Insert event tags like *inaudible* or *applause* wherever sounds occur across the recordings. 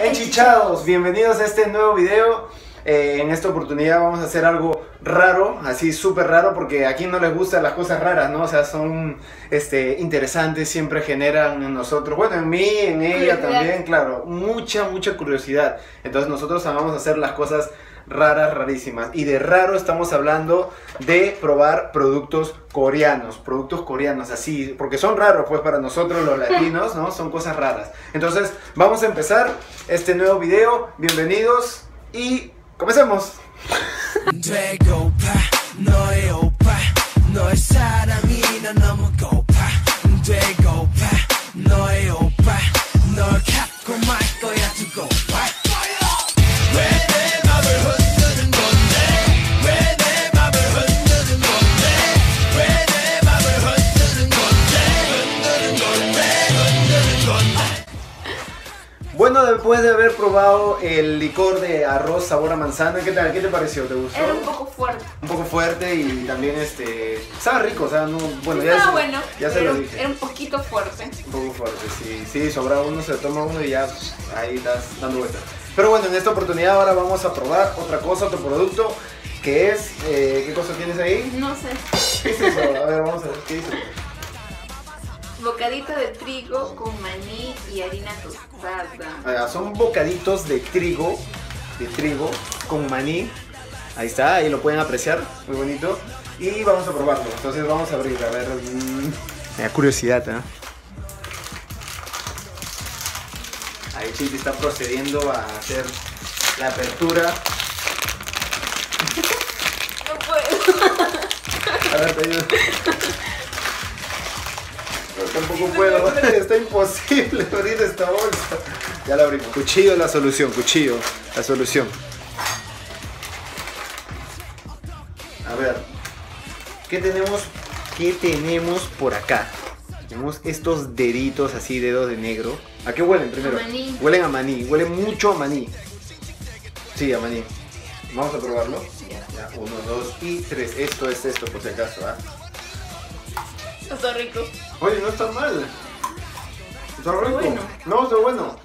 Enchichados, bienvenidos a este nuevo video. Eh, en esta oportunidad vamos a hacer algo raro, así súper raro, porque aquí no les gustan las cosas raras, ¿no? O sea, son este, interesantes, siempre generan en nosotros, bueno, en mí, en ella también, claro, mucha, mucha curiosidad. Entonces nosotros vamos a hacer las cosas raras, rarísimas. Y de raro estamos hablando de probar productos coreanos, productos coreanos, así, porque son raros, pues para nosotros los latinos, ¿no? Son cosas raras. Entonces, vamos a empezar este nuevo video. Bienvenidos y comencemos. El licor de arroz sabor a manzana, ¿qué tal? ¿Qué te pareció? ¿Te gustó? Era un poco fuerte. Un poco fuerte y también este. Estaba rico, o sea, no. Bueno, ya, Estaba se- bueno, ya se lo dije. era un poquito fuerte. Un poco fuerte, sí, sí, sobra uno, se toma uno y ya ahí estás dando vueltas. Pero bueno, en esta oportunidad ahora vamos a probar otra cosa, otro producto, que es, eh, ¿qué cosa tienes ahí? No sé. ¿Qué es eso? A ver, vamos a ver, ¿qué dice? Bocadito de trigo con maní y harina tostada. Ah, son bocaditos de trigo, de trigo con maní. Ahí está, ahí lo pueden apreciar, muy bonito. Y vamos a probarlo, entonces vamos a abrir, a ver. mm, Me da curiosidad, ¿eh? Ahí Chiti está procediendo a hacer la apertura. *laughs* No puedo. A ver, te ayudo. No, tampoco puedo, *laughs* está imposible *laughs* abrir esta bolsa. Ya la abrimos. Cuchillo es la solución, cuchillo, la solución. A ver, ¿qué tenemos? ¿Qué tenemos por acá? Tenemos estos deditos así, dedos de negro. ¿A qué huelen primero? A maní. Huelen a maní, huelen mucho a maní. Sí, a maní. Vamos a probarlo. Ya, uno, dos y tres. Esto es esto, por si acaso, ¿ah? Está rico. Oye, no está mal. Está rico. bueno. No, está bueno.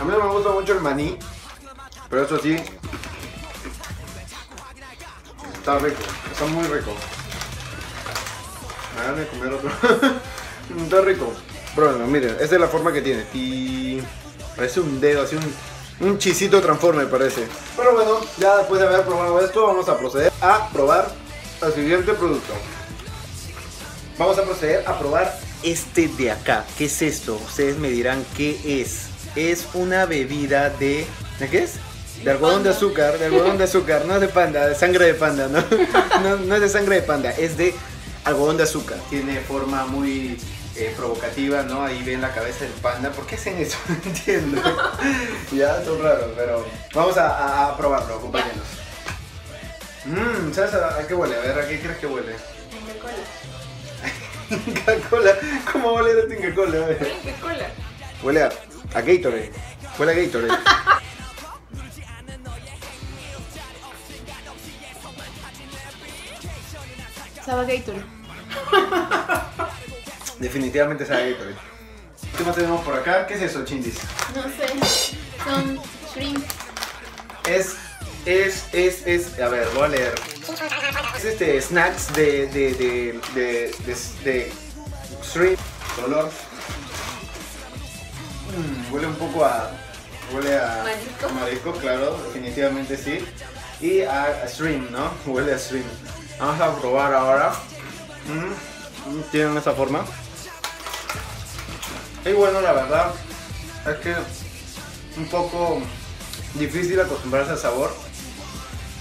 A mí no me gusta mucho el maní. Pero eso sí. Está rico. Está muy rico. Me van a comer otro. *laughs* está rico. Pruébenlo, miren. Esta es la forma que tiene. Y. Parece un dedo, así un. Un chisito transforme parece. Pero bueno, ya después de haber probado esto, vamos a proceder a probar el siguiente producto. Vamos a proceder a probar este de acá. ¿Qué es esto? Ustedes me dirán qué es. Es una bebida de... ¿De qué es? De algodón de azúcar, de algodón de azúcar, no es de panda, de sangre de panda, ¿no? *laughs* No, no es de sangre de panda, es de algodón de azúcar. Tiene forma muy eh, provocativa, ¿no? Ahí ven la cabeza del panda. ¿Por qué hacen eso? *laughs* No entiendo. *laughs* ya, son raros, pero vamos a, a- a probarlo, acompáñenos. Mmm, ¿sabes a, a qué huele? A ver, ¿a qué crees que huele? Inca Cola. Coca-Cola. ¿Cómo huele la Inca Cola? Inca Cola. Huele a, a Gatorade. Huele a Gatorade. Sabe a Gatorade. Definitivamente sabe a Gatorade. ¿Qué más tenemos por acá? ¿Qué es eso, Chindis? No sé. Son shrimp. Es, es, es, es, a ver, voy a leer. Es este, snacks de, de, de, de, de, color. Mm, huele un poco a, huele a Marisco. marisco, claro, definitivamente sí. Y a, a shrimp, ¿no? *laughs* Huele a shrimp. Vamos a probar ahora. Mm, mm, tienen esta forma. Y bueno, la verdad es que un poco difícil acostumbrarse al sabor,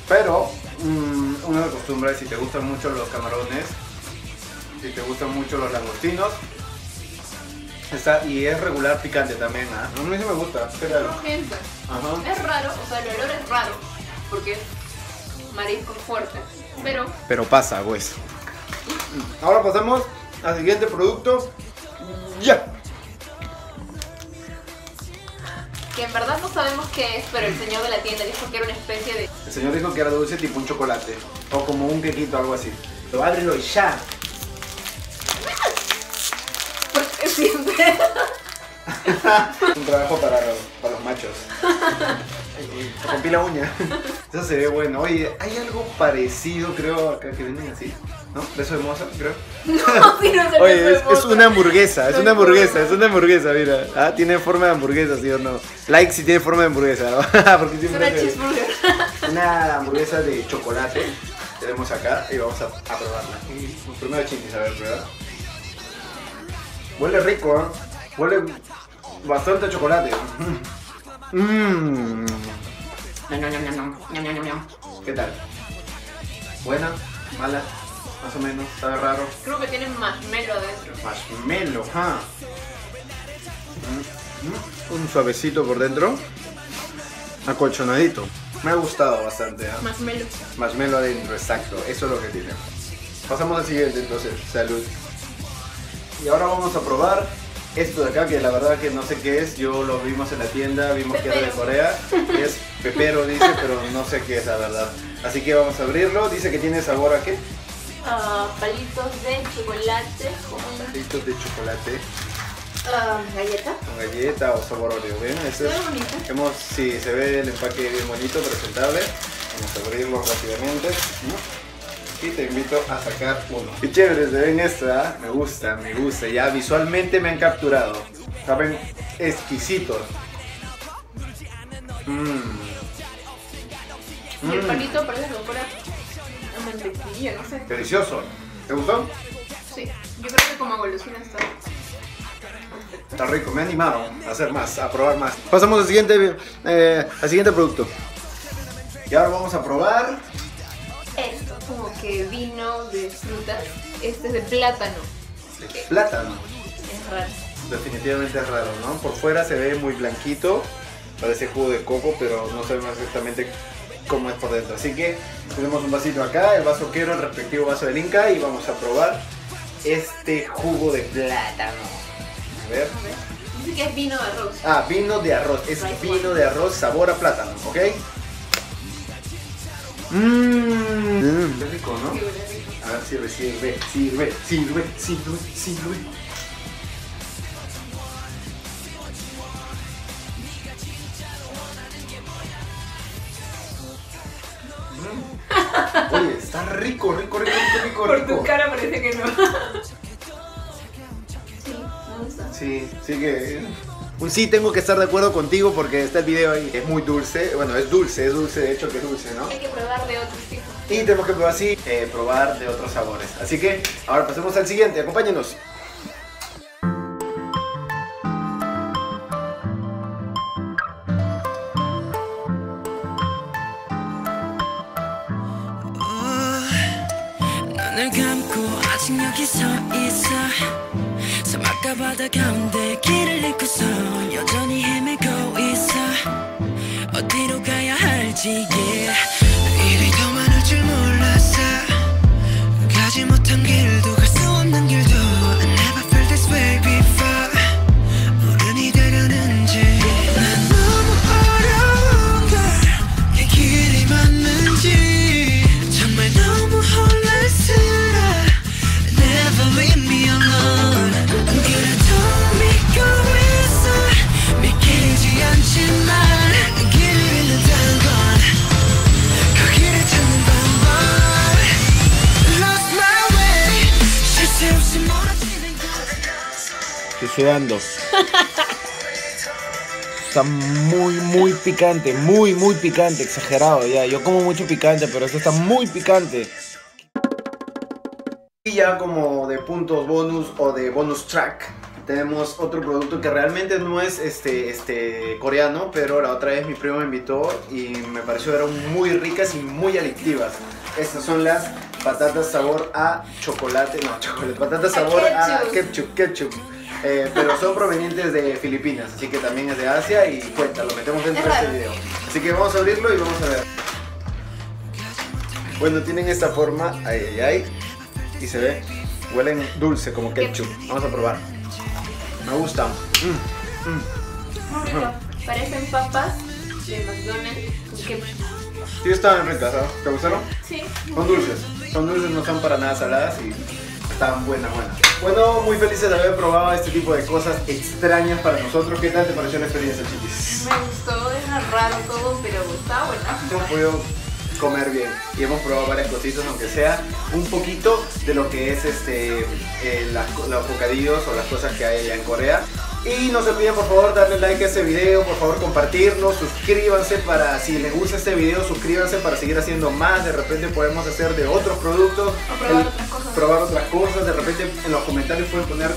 pero mm, uno se acostumbra si te gustan mucho los camarones, si te gustan mucho los langostinos, está, y es regular picante también, ¿ah? a mí sí me gusta. Crujiente. Ajá. Es raro, o sea, el olor es raro. Porque es marisco fuerte. Pero Pero pasa, pues. Ahora pasamos al siguiente producto. Ya. Que en verdad no sabemos qué es, pero el señor de la tienda dijo que era una especie de... El señor dijo que era dulce tipo un chocolate. O como un quequito, algo así. Lo ábrelo ya. Porque siempre... *laughs* un trabajo para los, para los machos. *laughs* Y Rompí la uña. Eso se ve bueno. Oye, hay algo parecido, creo, acá que venden así. ¿No? Beso de moza, creo. *laughs* No, sí, no se Oye, me es, una hamburguesa, es una hamburguesa, es una hamburguesa, mira. Ah, tiene forma de hamburguesa, ¿sí o no? Like si tiene forma de hamburguesa, ¿no? *laughs* Porque Es siempre una es- cheeseburger. una hamburguesa de chocolate. Tenemos acá y vamos a, a probarla. Y Primero chiquis, a ver, prueba. Huele rico, ¿eh? Huele bastante a chocolate. *laughs* Mmm. ¿Qué tal? ¿Buena? ¿Mala? Más o menos, sabe raro. Creo que tiene marshmallow adentro. Marshmallow, ¿ah? Mm, mm. Un suavecito por dentro. Acolchonadito. Me ha gustado bastante, ¿ah? Marshmallow. Marshmallow adentro, exacto. Eso es lo que tiene. Pasamos al siguiente entonces. Salud. Y ahora vamos a probar esto de acá, que la verdad que no sé qué es. Yo lo vimos en la tienda, vimos que era de. Corea. *laughs* Es pepero, dice, pero no sé qué es la verdad. Así que vamos a abrirlo. Dice que tiene sabor a qué? Palitos de chocolate con Palitos de chocolate ah, galleta. con galleta o sabor Oreo. ¿Ven? Ve es- bonito. Hemos, sí, se ve el empaque bien bonito, presentable. Vamos a abrirlo rápidamente. ¿no? Y te invito a sacar uno. Qué chévere, se ven esta, me gusta, me gusta. Ya visualmente me han capturado. Saben, exquisitos. Y el Mm, palito parece que mantequilla, no sé. Delicioso. ¿Te gustó? Sí, yo creo que como golosina está. Está rico, me ha animado a hacer más, a probar más. Pasamos al siguiente, eh, al siguiente producto. Y ahora vamos a probar Esto, como que vino de frutas. Este es de plátano. plátano. Es raro. Definitivamente es raro, ¿no? Por fuera se ve muy blanquito, parece jugo de coco, pero no sabemos exactamente cómo es por dentro. Así que tenemos un vasito acá, el vaso quiero, el respectivo vaso del Inca, y vamos a probar este jugo de plátano. A ver. Dice que es vino de arroz. Ah, vino de arroz. Es vino de arroz sabor a plátano, ¿ok? Mmm. Qué rico, ¿no? A ver, sirve, sirve, sirve, sirve, sirve, sirve. Mm. *laughs* Oye, está rico, rico, rico, rico, rico, Por tu cara parece que no. Sí, me gusta. Sí, sí que... Un sí tengo que estar de acuerdo contigo porque está el video ahí. Es muy dulce, bueno, es dulce, es dulce, de hecho que es dulce, ¿no? Hay que probar de otros tipos. Y tenemos que probar así, eh, probar de otros sabores. Así que ahora pasemos al siguiente, acompáñenos. 아직 여기 서 있어. 사막과 바다 가운데 길을 잃고서 여전히 헤매고 있어. 어디로 가야 할지 yeah. 일이 더 많을 줄 몰랐어. 가지 못한 길도 Estoy sudando. Está muy, muy picante, muy, muy picante, exagerado ya. Yo como mucho picante, pero esto está muy picante. Y ya como de puntos bonus o de bonus track, tenemos otro producto que realmente no es este, este coreano, pero la otra vez mi primo me invitó y me pareció que eran muy ricas y muy adictivas. Estas son las patatas sabor a chocolate, no, chocolate, patatas sabor a ketchup. ketchup, ketchup. Eh, pero son provenientes de Filipinas, así que también es de Asia y cuenta, lo metemos dentro de este video. Así que vamos a abrirlo y vamos a ver. Bueno, tienen esta forma, ay, ay, ay, y se ve, huelen dulce como ketchup. Vamos a probar. Me gusta. Mm, mm. Rico. Parecen papas de McDonald's con ketchup. Sí estaban ricas, ¿ah? ¿Te gustaron? Sí. Son dulces. Son dulces, no son para nada saladas y tan buenas, buenas. Bueno, muy felices de haber probado este tipo de cosas extrañas para nosotros. ¿Qué tal te pareció la experiencia, chiquis? Me gustó, es raro todo, pero está bueno. Hemos podido comer bien y hemos probado varias cositas, aunque sea un poquito de lo que es este eh, las- los bocadillos o las cosas que hay allá en Corea. Y no se olviden por favor darle like a este video, por favor compartirlo, suscríbanse para, si les gusta este video, suscríbanse para seguir haciendo más, de repente podemos hacer de otros productos, probar otras cosas. probar otras cosas, de repente en los comentarios pueden poner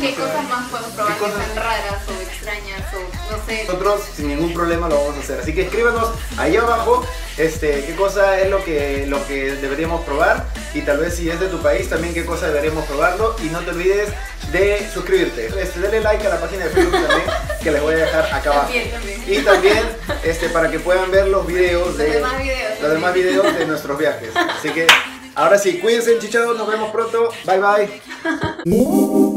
¿Qué cosas más podemos probar ¿Qué que cosas? sean raras o extrañas o no sé? nosotros sin ningún problema lo vamos a hacer. Así que escríbanos ahí abajo este, qué cosa es lo que, lo que deberíamos probar y tal vez si es de tu país también qué cosa deberíamos probarlo. Y no te olvides de suscribirte. Este, dale like a la página de Facebook también que les voy a dejar acá abajo. También, también. Y también este, para que puedan ver los videos Los de demás videos los demás videos de nuestros viajes. Así que ahora sí, cuídense chichados, nos vemos pronto. Bye bye. *laughs*